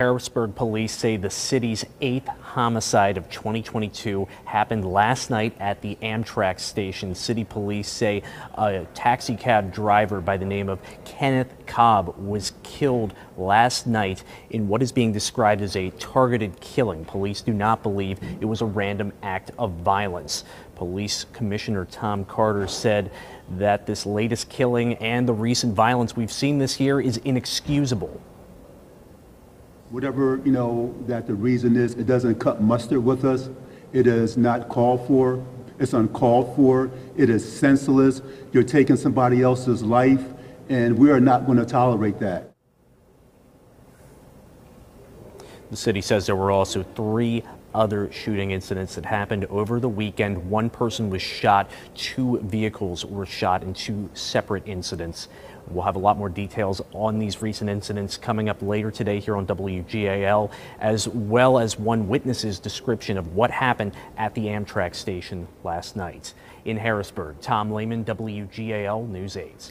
Harrisburg police say the city's eighth homicide of 2022 happened last night at the Amtrak station. City police say a taxi cab driver by the name of Kenneth Cobb was killed last night in what is being described as a targeted killing. Police do not believe it was a random act of violence. Police Commissioner Tom Carter said that this latest killing and the recent violence we've seen this year is inexcusable. Whatever, you know, that the reason is, it doesn't cut mustard with us. It is not called for. It's uncalled for. It is senseless. You're taking somebody else's life, and we are not going to tolerate that. The city says there were also three other shooting incidents that happened over the weekend. One person was shot, two vehicles were shot in two separate incidents. We'll have a lot more details on these recent incidents coming up later today here on WGAL, as well as one witness's description of what happened at the Amtrak station last night. In Harrisburg, Tom Lehman, WGAL News 8.